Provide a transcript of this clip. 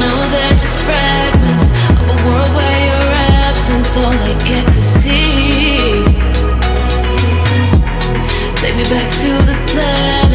know they're just fragments of a world where your absence all I get to see. Take me back to the planet.